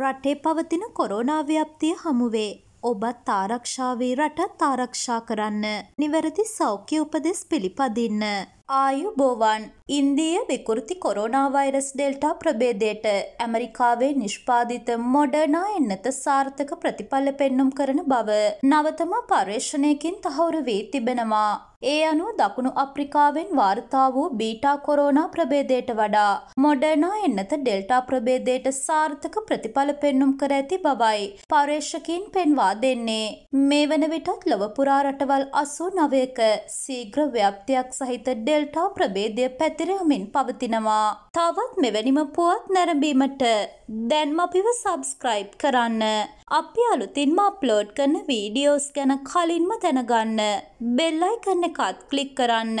රටේ පවතින කොරෝනා ව්‍යාප්තිය හමුවේ. ඔබත් ආරක්ෂාවේ රටත් ආරක්ෂා කරන්න. නිවැරදි සෞඛ්‍ය උපදෙස් පිළිපදින්න. ආයුබෝවන් ඉන්දීය විකෘති කොරෝනා වෛරස් ඩෙල්ටා ප්‍රභේදයට ඇමරිකාවේ නිෂ්පාදිත මොඩර්නා එන්නත සාර්ථක ප්‍රතිඵල පෙන්නුම් කරන බව නවතම පර්යේෂණයකින් තහවුරු වී තිබෙනවා. ඒ අනුව දකුණු අප්‍රිකාවෙන් වාර්තා වූ බීටා කොරෝනා ප්‍රභේදයට වඩා මොඩර්නා එන්නත ඩෙල්ටා ප්‍රභේදයට සාර්ථක ප්‍රතිඵල පෙන්නුම් කර ඇති බවයි පර්යේෂකයින් පෙන්වා දෙන්නේ. මේ වන විටත් ලොව පුරා රටවල් 89ක ශීඝ්‍ර ව්‍යාප්තියක් සහිත ඩෙල්ටා ඩෙල්ටා ප්‍රභේදය පැතිරෙමින් පවතිනවා. තවත් මෙවැනිම පුවත් නැරඹීමට දැන්ම අපිව සබස්ක්‍රයිබ් කරන්න. අපි අලුතින්ම අප්ලෝඩ් කරන වීඩියෝස් ගැන කලින්ම දැනගන්න බෙල් අයිකන් එකත් ක්ලික් කරන්න.